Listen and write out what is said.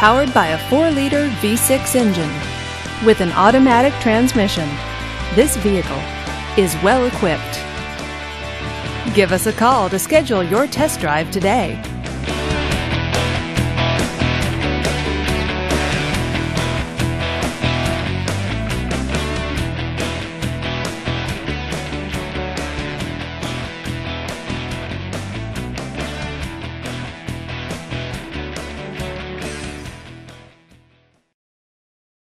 powered by a 4-liter V6 engine. With an automatic transmission, this vehicle is well equipped. Give us a call to schedule your test drive today.